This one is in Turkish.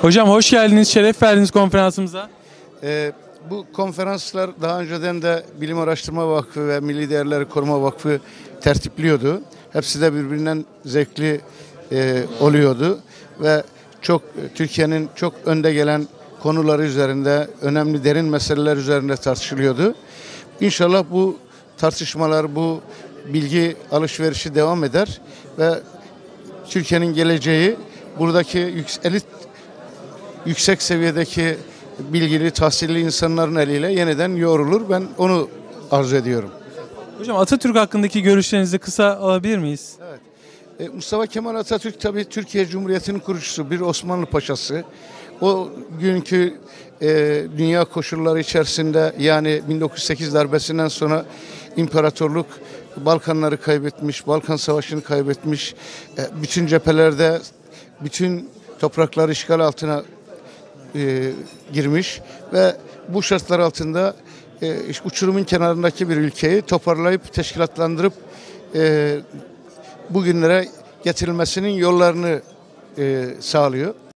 Hocam hoş geldiniz, şeref verdiniz konferansımıza. Ee, bu konferanslar daha önceden de Bilim Araştırma Vakfı ve Milli Değerleri Koruma Vakfı tertipliyordu. Hepsi de birbirinden zevkli e, oluyordu ve çok Türkiye'nin çok önde gelen konuları üzerinde, önemli derin meseleler üzerinde tartışılıyordu. İnşallah bu tartışmalar, bu bilgi alışverişi devam eder ve Türkiye'nin geleceği buradaki elit yüksek seviyedeki bilgili, tahsilli insanların eliyle yeniden yoğrulur. Ben onu arzu ediyorum. Hocam Atatürk hakkındaki görüşlerinizi kısa alabilir miyiz? E, Mustafa Kemal Atatürk tabii Türkiye Cumhuriyeti'nin kurucusu, bir Osmanlı paşası. O günkü e, dünya koşulları içerisinde yani 1908 darbesinden sonra imparatorluk Balkanları kaybetmiş, Balkan Savaşı'nı kaybetmiş. E, bütün cephelerde bütün toprakları işgal altına e, girmiş ve bu şartlar altında e, uçurumun kenarındaki bir ülkeyi toparlayıp teşkilatlandırıp e, bugünlere getirilmesinin yollarını e, sağlıyor.